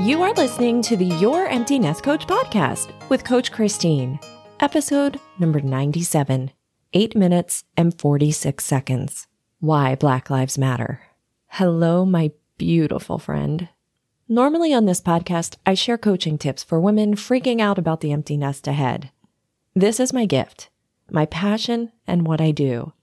You are listening to the Your Empty Nest Coach podcast with Coach Christine, episode number 97, 8 minutes and 46 seconds. Why Black Lives Matter. Hello, my beautiful friend. Normally on this podcast, I share coaching tips for women freaking out about the empty nest ahead. This is my gift, my passion, and what I do.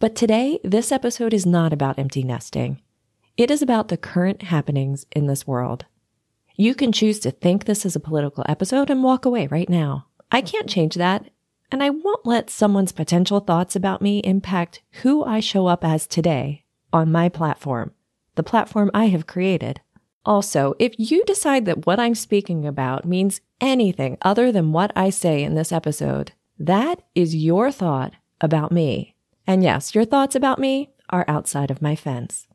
But today, this episode is not about empty nesting. It is about the current happenings in this world. You can choose to think this is a political episode and walk away right now. I can't change that, and I won't let someone's potential thoughts about me impact who I show up as today on my platform, the platform I have created. Also, if you decide that what I'm speaking about means anything other than what I say in this episode, that is your thought about me. And yes, your thoughts about me are outside of my fence.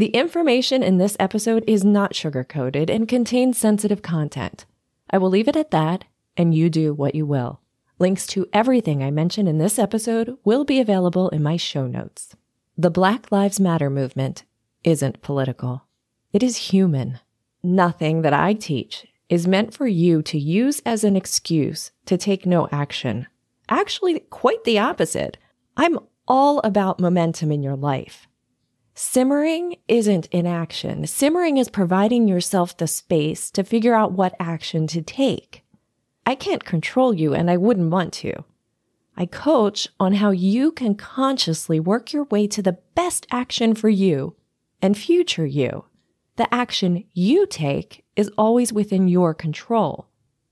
The information in this episode is not sugar coated and contains sensitive content. I will leave it at that, and you do what you will. Links to everything I mention in this episode will be available in my show notes. The Black Lives Matter movement isn't political. It is human. Nothing that I teach is meant for you to use as an excuse to take no action. Actually, quite the opposite. I'm all about momentum in your life. Simmering isn't inaction. Simmering is providing yourself the space to figure out what action to take. I can't control you and I wouldn't want to. I coach on how you can consciously work your way to the best action for you and future you. The action you take is always within your control.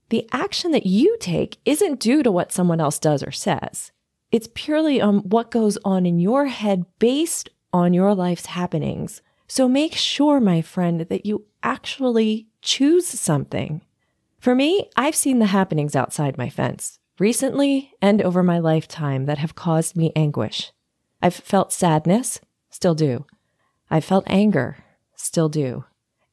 The action that you take isn't due to what someone else does or says. It's purely on what goes on in your head based on your life's happenings. So make sure, my friend, that you actually choose something. For me, I've seen the happenings outside my fence recently and over my lifetime that have caused me anguish. I've felt sadness, still do. I've felt anger, still do.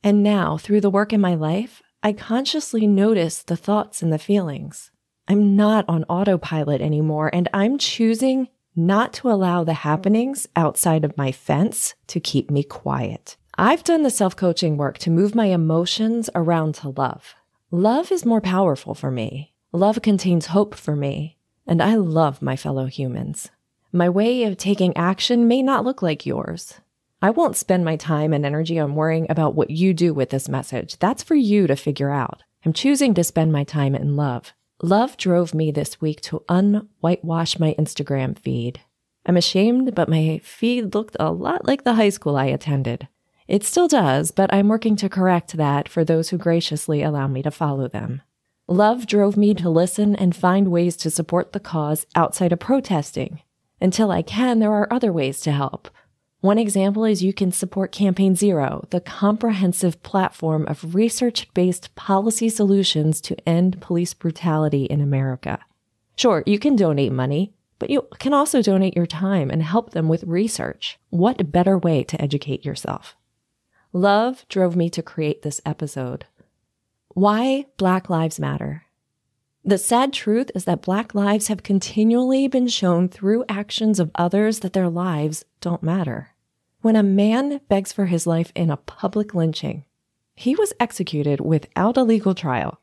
And now, through the work in my life, I consciously notice the thoughts and the feelings. I'm not on autopilot anymore, and I'm choosing not to allow the happenings outside of my fence to keep me quiet. I've done the self coaching work to move my emotions around to love. Love is more powerful for me. Love contains hope for me, and I love my fellow humans. My way of taking action may not look like yours. I won't spend my time and energy on worrying about what you do with this message. That's for you to figure out. I'm choosing to spend my time in love. Love drove me this week to unwhitewash my Instagram feed. I'm ashamed, but my feed looked a lot like the high school I attended. It still does, but I'm working to correct that for those who graciously allow me to follow them. Love drove me to listen and find ways to support the cause outside of protesting. Until I can, there are other ways to help. One example is you can support Campaign Zero, the comprehensive platform of research based policy solutions to end police brutality in America. Sure, you can donate money, but you can also donate your time and help them with research. What better way to educate yourself? Love drove me to create this episode. Why Black Lives Matter. The sad truth is that Black lives have continually been shown through actions of others that their lives don't matter. When a man begs for his life in a public lynching, he was executed without a legal trial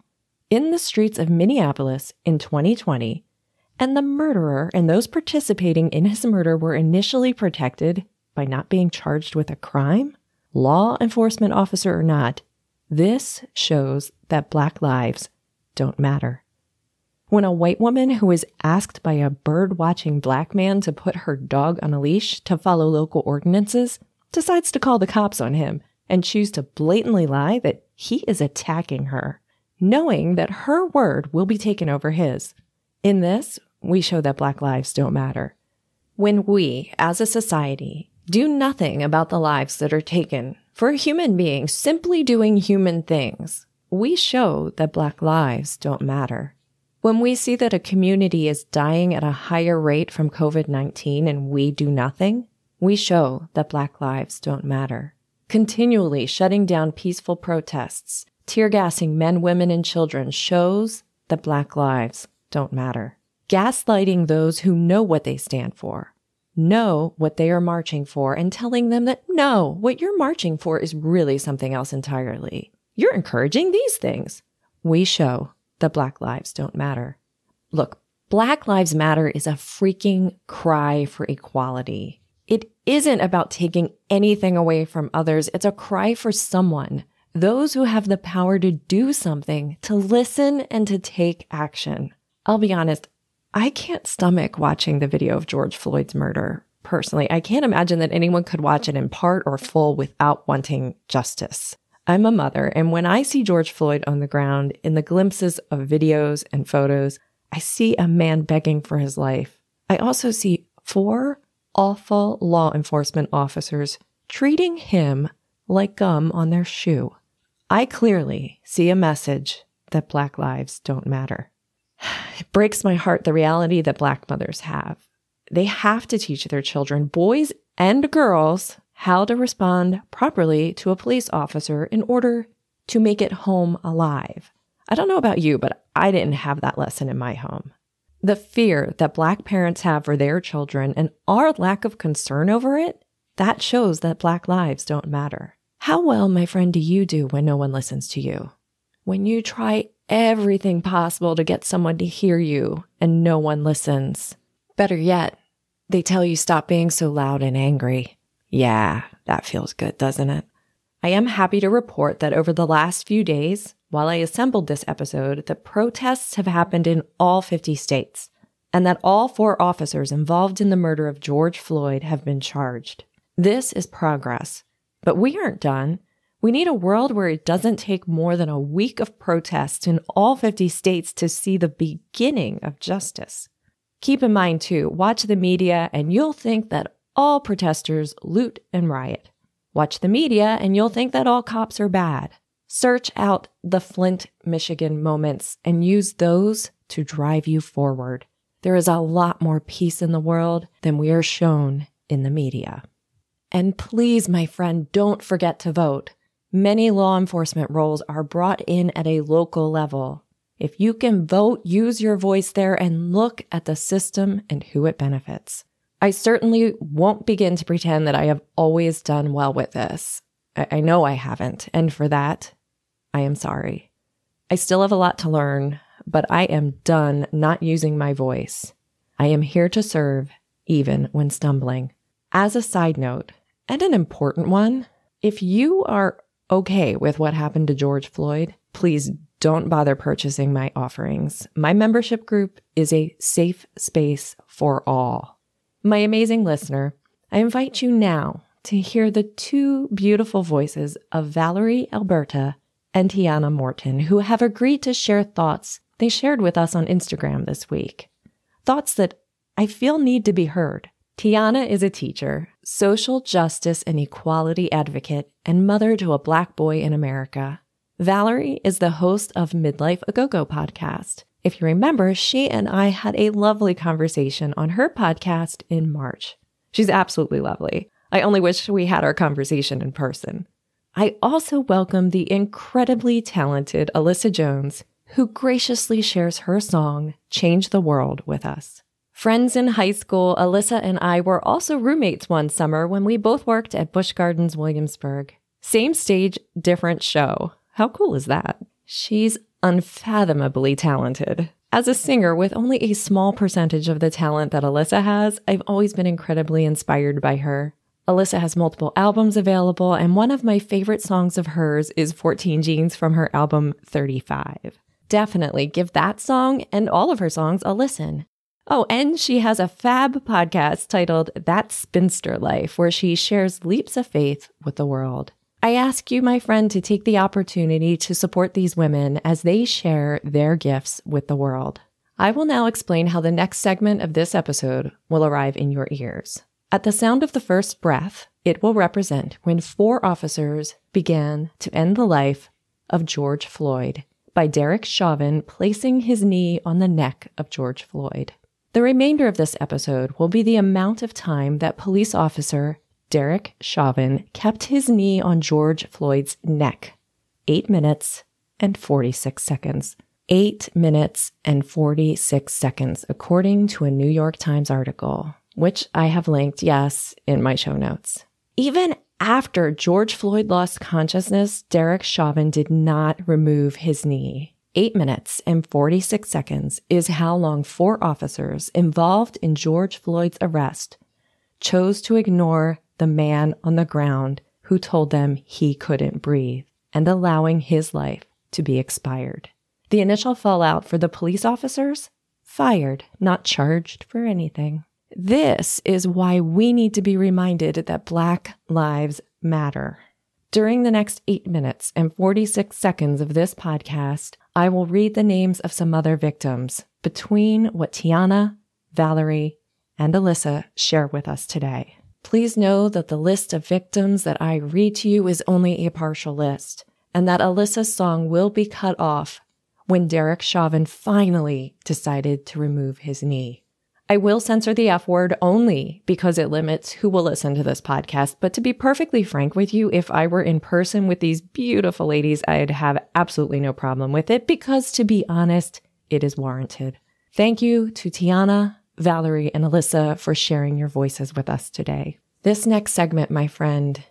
in the streets of Minneapolis in 2020, and the murderer and those participating in his murder were initially protected by not being charged with a crime, law enforcement officer or not. This shows that Black lives don't matter. When a white woman who is asked by a bird watching black man to put her dog on a leash to follow local ordinances decides to call the cops on him and choose to blatantly lie that he is attacking her, knowing that her word will be taken over his. In this, we show that Black lives don't matter. When we, as a society, do nothing about the lives that are taken for a human being simply doing human things, we show that Black lives don't matter. When we see that a community is dying at a higher rate from COVID 19 and we do nothing, we show that Black lives don't matter. Continually shutting down peaceful protests, tear gassing men, women, and children shows that Black lives don't matter. Gaslighting those who know what they stand for, know what they are marching for, and telling them that no, what you're marching for is really something else entirely. You're encouraging these things. We show that Black lives don't matter. Look, Black Lives Matter is a freaking cry for equality. It isn't about taking anything away from others. It's a cry for someone, those who have the power to do something, to listen and to take action. I'll be honest, I can't stomach watching the video of George Floyd's murder. Personally, I can't imagine that anyone could watch it in part or full without wanting justice. I'm a mother, and when I see George Floyd on the ground in the glimpses of videos and photos, I see a man begging for his life. I also see four awful law enforcement officers treating him like gum on their shoe. I clearly see a message that Black lives don't matter. It breaks my heart the reality that Black mothers have. They have to teach their children, boys and girls, how to respond properly to a police officer in order to make it home alive. I don't know about you, but I didn't have that lesson in my home. The fear that Black parents have for their children and our lack of concern over it, that shows that Black lives don't matter. How well, my friend, do you do when no one listens to you? When you try everything possible to get someone to hear you and no one listens. Better yet, they tell you stop being so loud and angry. Yeah, that feels good, doesn't it? I am happy to report that over the last few days, while I assembled this episode, the protests have happened in all 50 states, and that all four officers involved in the murder of George Floyd have been charged. This is progress, but we aren't done. We need a world where it doesn't take more than a week of protests in all 50 states to see the beginning of justice. Keep in mind, too, watch the media and you'll think that all protesters loot and riot. Watch the media and you'll think that all cops are bad. Search out the Flint, Michigan moments and use those to drive you forward. There is a lot more peace in the world than we are shown in the media. And please, my friend, don't forget to vote. Many law enforcement roles are brought in at a local level. If you can vote, use your voice there and look at the system and who it benefits. I certainly won't begin to pretend that I have always done well with this. I, I know I haven't, and for that, I am sorry. I still have a lot to learn, but I am done not using my voice. I am here to serve, even when stumbling. As a side note, and an important one, if you are okay with what happened to George Floyd, please don't bother purchasing my offerings. My membership group is a safe space for all. My amazing listener, I invite you now to hear the two beautiful voices of Valerie Albarda and Tiana Morton, who have agreed to share thoughts they shared with us on Instagram this week. Thoughts that I feel need to be heard. Tiana is a teacher, social justice and equality advocate, and mother to a black boy in America. Valerie is the host of Midlife A Go Go podcast. If you remember, she and I had a lovely conversation on her podcast in March. She's absolutely lovely. I only wish we had our conversation in person. I also welcome the incredibly talented Allyssa Jones, who graciously shares her song, Change the World, with us. Friends in high school, Allyssa and I were also roommates one summer when we both worked at Busch Gardens Williamsburg. Same stage, different show. How cool is that? She's unfathomably talented. As a singer with only a small percentage of the talent that Allyssa has, I've always been incredibly inspired by her. Allyssa has multiple albums available, and one of my favorite songs of hers is 14 Jeans from her album 35. Definitely give that song and all of her songs a listen. Oh, and she has a fab podcast titled That Spinster Life, where she shares leaps of faith with the world. I ask you, my friend, to take the opportunity to support these women as they share their gifts with the world. I will now explain how the next segment of this episode will arrive in your ears. At the sound of the first breath, it will represent when four officers began to end the life of George Floyd by Derek Chauvin placing his knee on the neck of George Floyd. The remainder of this episode will be the amount of time that police officer Derek Chauvin kept his knee on George Floyd's neck. Eight minutes and 46 seconds. Eight minutes and 46 seconds, according to a New York Times article, which I have linked, yes, in my show notes. Even after George Floyd lost consciousness, Derek Chauvin did not remove his knee. Eight minutes and 46 seconds is how long four officers involved in George Floyd's arrest chose to ignore the man on the ground who told them he couldn't breathe and allowing his life to be expired. The initial fallout for the police officers? Fired, not charged for anything. This is why we need to be reminded that Black Lives Matter. During the next eight minutes and 46 seconds of this podcast, I will read the names of some other victims between what Tiana, Valerie, and Allyssa share with us today. Please know that the list of victims that I read to you is only a partial list, and that Allyssa's song will be cut off when Derek Chauvin finally decided to remove his knee. I will censor the F word only because it limits who will listen to this podcast. But to be perfectly frank with you, if I were in person with these beautiful ladies, I'd have absolutely no problem with it because to be honest, it is warranted. Thank you to Tiana, Valerie, and Allyssa for sharing your voices with us today. This next segment, my friend,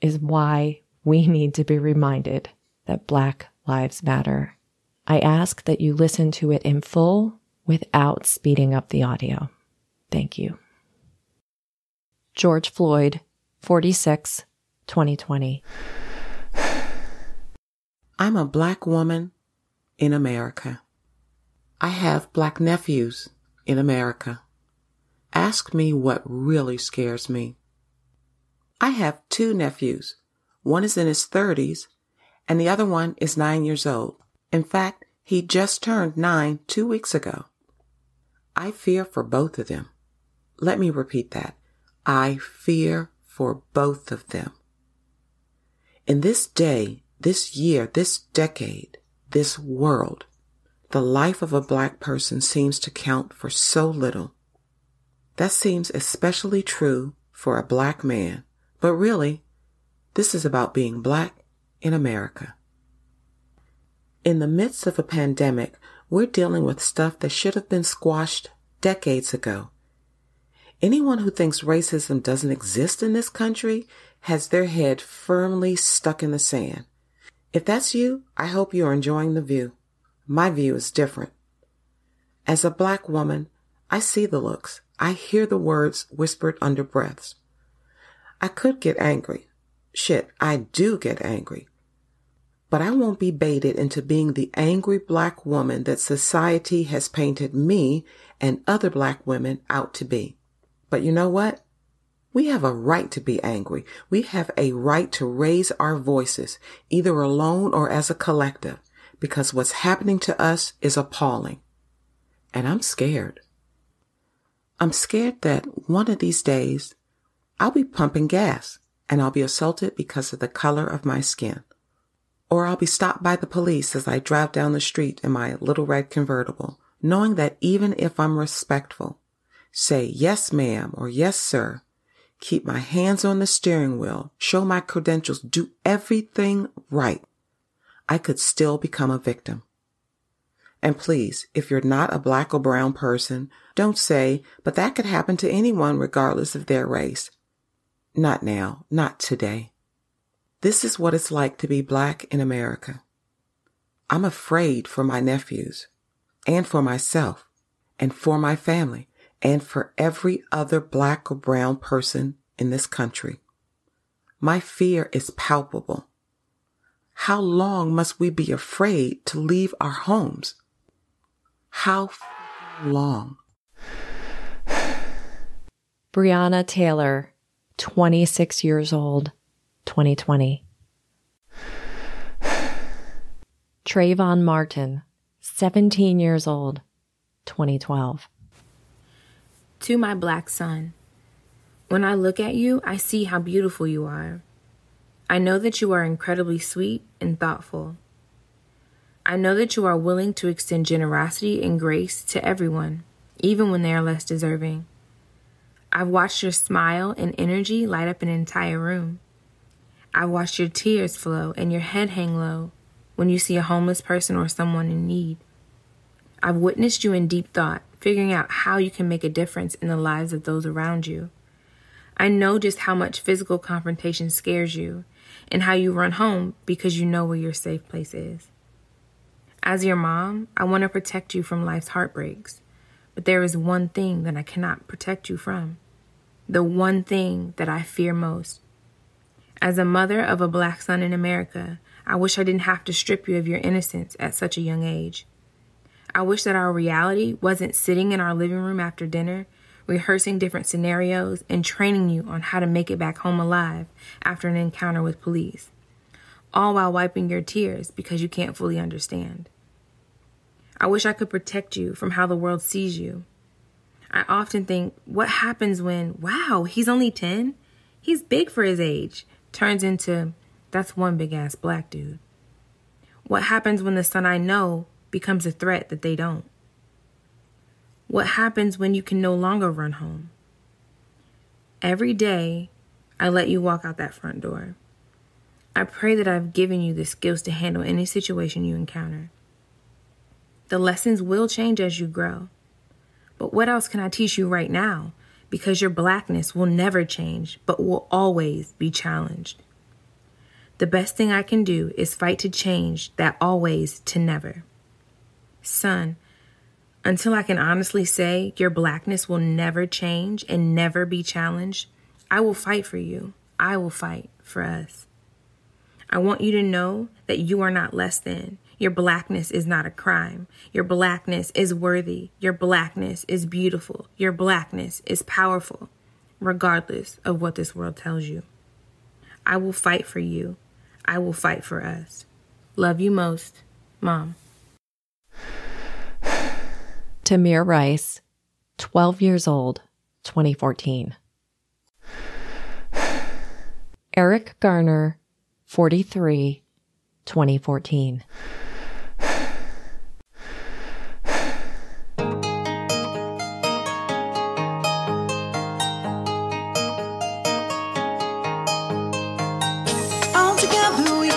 is why we need to be reminded that Black Lives Matter. I ask that you listen to it in full without speeding up the audio. Thank you. George Floyd, 46, 2020. I'm a black woman in America. I have black nephews in America. Ask me what really scares me. I have two nephews. One is in his 30s and the other one is nine years old. In fact, he just turned nine two weeks ago. I fear for both of them. Let me repeat that. I fear for both of them. In this day, this year, this decade, this world, the life of a black person seems to count for so little. That seems especially true for a black man, but really, this is about being black in America. In the midst of a pandemic, we're dealing with stuff that should have been squashed decades ago. Anyone who thinks racism doesn't exist in this country has their head firmly stuck in the sand. If that's you, I hope you're enjoying the view. My view is different. As a black woman, I see the looks. I hear the words whispered under breaths. I could get angry. Shit, I do get angry. But I won't be baited into being the angry black woman that society has painted me and other black women out to be. But you know what? We have a right to be angry. We have a right to raise our voices, either alone or as a collective, because what's happening to us is appalling. And I'm scared. I'm scared that one of these days I'll be pumping gas and I'll be assaulted because of the color of my skin. Or I'll be stopped by the police as I drive down the street in my little red convertible, knowing that even if I'm respectful, say yes ma'am or yes sir, keep my hands on the steering wheel, show my credentials, do everything right, I could still become a victim. And please, if you're not a black or brown person, don't say, but that could happen to anyone regardless of their race. Not now, not today. This is what it's like to be black in America. I'm afraid for my nephews and for myself and for my family and for every other black or brown person in this country. My fear is palpable. How long must we be afraid to leave our homes? How long? Breonna Taylor, 26 years old 2020. Trayvon Martin, 17 years old, 2012. To my black son, when I look at you, I see how beautiful you are. I know that you are incredibly sweet and thoughtful. I know that you are willing to extend generosity and grace to everyone, even when they are less deserving. I've watched your smile and energy light up an entire room. I've watched your tears flow and your head hang low when you see a homeless person or someone in need. I've witnessed you in deep thought, figuring out how you can make a difference in the lives of those around you. I know just how much physical confrontation scares you and how you run home because you know where your safe place is. As your mom, I want to protect you from life's heartbreaks, but there is one thing that I cannot protect you from. The one thing that I fear most. As a mother of a black son in America, I wish I didn't have to strip you of your innocence at such a young age. I wish that our reality wasn't sitting in our living room after dinner, rehearsing different scenarios and training you on how to make it back home alive after an encounter with police, all while wiping your tears because you can't fully understand. I wish I could protect you from how the world sees you. I often think, what happens when, wow, he's only 10? He's big for his age, turns into, that's one big ass black dude. What happens when the son I know becomes a threat that they don't? What happens when you can no longer run home? Every day, I let you walk out that front door. I pray that I've given you the skills to handle any situation you encounter. The lessons will change as you grow. But what else can I teach you right now? Because your blackness will never change, but will always be challenged. The best thing I can do is fight to change that always to never. Son, until I can honestly say your blackness will never change and never be challenged, I will fight for you. I will fight for us. I want you to know that you are not less than. Your blackness is not a crime. Your blackness is worthy. Your blackness is beautiful. Your blackness is powerful, regardless of what this world tells you. I will fight for you. I will fight for us. Love you most, Mom. Tamir Rice, 12 years old, 2014. Eric Garner, 43, 2014. All together we